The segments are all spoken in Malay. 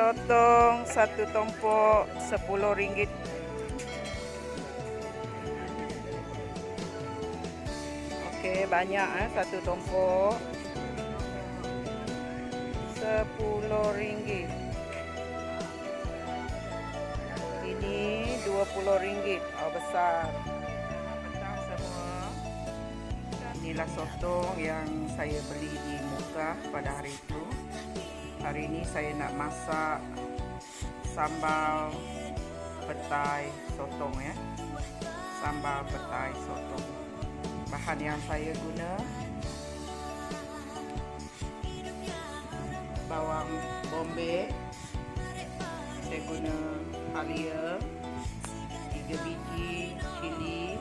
sotong satu tumpuk sepuluh ringgit. Okey, banyak eh satu tumpuk. Sepuluh ringgit. Ini dua puluh ringgit. Oh, besar. Inilah sotong yang saya beli di muka pada hari itu. Hari ini saya nak masak sambal petai sotong ya. Sambal petai sotong. Bahan yang saya guna bawang bombay. Saya guna halia 3 biji cili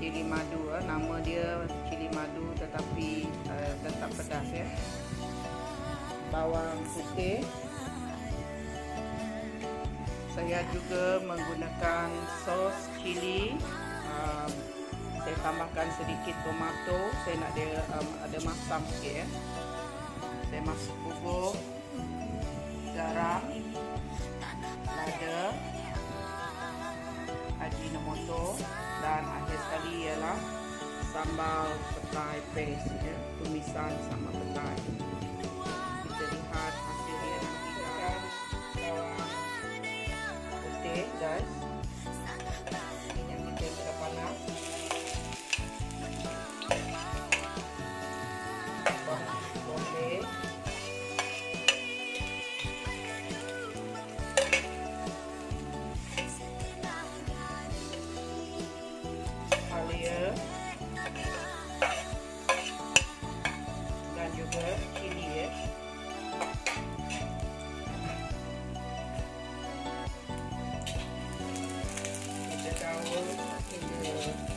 cili madu nama dia cili madu tetapi uh, tetap pedas ya bawang putih. Saya juga menggunakan sos cili um, saya tambahkan sedikit tomato. Saya nak dia um, ada masam sikit ya saya masuk bubuk garam lada ajinomoto dan akhir sekali ialah sambal petai paste ya, tumisan sama petai putih guys. Minyak kita sudah panas. Dan juga cili ya kita gaul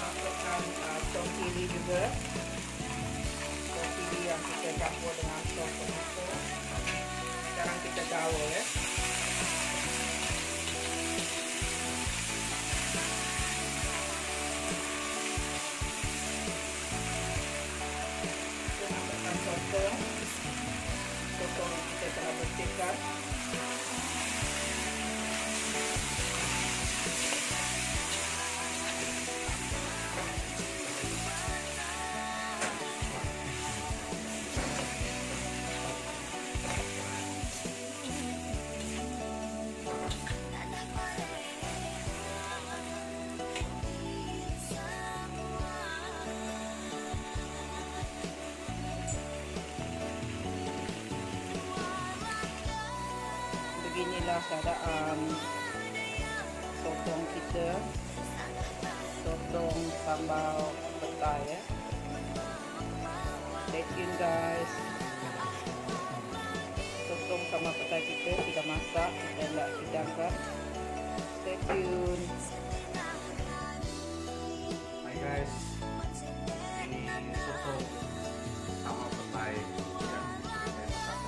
masukkan uh, congkili juga kopi yang kita campur dengan tomato. Sekarang kita gaul ya. inilah keadaan sotong kita. Sotong sambal petai ya. stay tune guys. Sotong sambal petai kita sudah masak kita nak hidangkan. Stay tune hi guys. Ini sotong sambal petai yang kita masak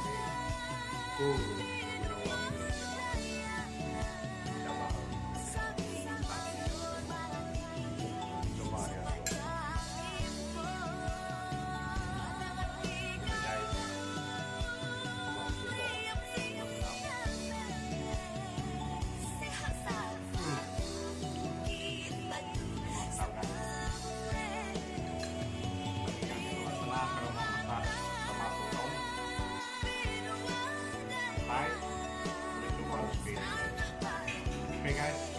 ini Hey guys.